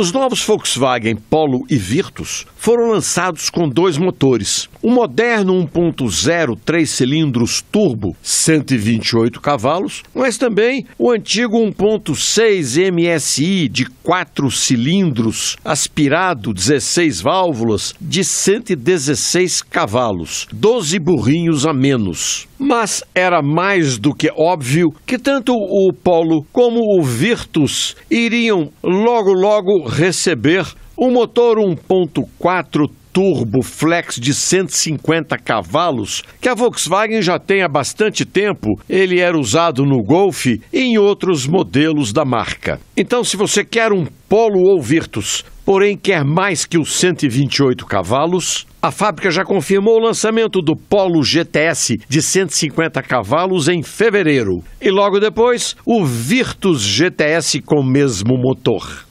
Os novos Volkswagen Polo e Virtus foram lançados com dois motores. O moderno 1.0 3 cilindros turbo, 128 cavalos, mas também o antigo 1.6 MSI de 4 cilindros, aspirado 16 válvulas, de 116 cavalos, 12 burrinhos a menos. Mas era mais do que óbvio que tanto o Polo como o Virtus iriam logo logo receber o motor 1.4 turbo flex de 150 cavalos, que a Volkswagen já tem há bastante tempo. Ele era usado no Golf e em outros modelos da marca. Então, se você quer um Polo ou Virtus, porém quer mais que os 128 cavalos, a fábrica já confirmou o lançamento do Polo GTS de 150 cavalos em fevereiro e logo depois o Virtus GTS com o mesmo motor.